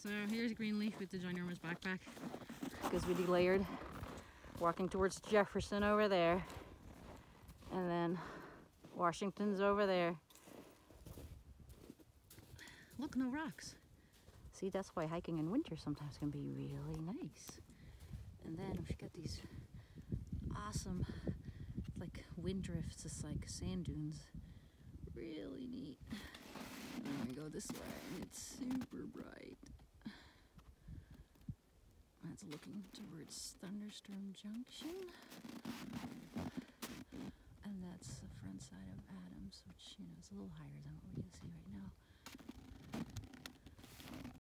So here's Greenleaf with the ginormous backpack because we delayered. Walking towards Jefferson over there. And then Washington's over there. Look, no rocks. See, that's why hiking in winter sometimes can be really nice. And then we've got these awesome, like wind drifts, it's like sand dunes. Really neat. And we go this way, it's That's looking towards Thunderstorm Junction. And that's the front side of Adams, which, you know, is a little higher than what we can see right now.